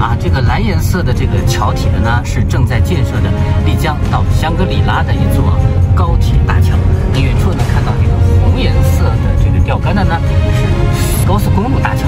啊，这个蓝颜色的这个桥体的呢，是正在建设的丽江到香格里拉的一座高铁大桥，那远处呢，看到这个红颜色的这个吊杆的呢，是高速公路大桥。